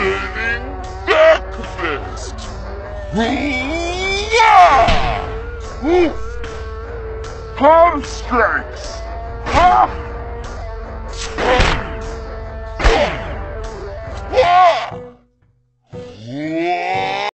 Spinning back fist! Palm strikes!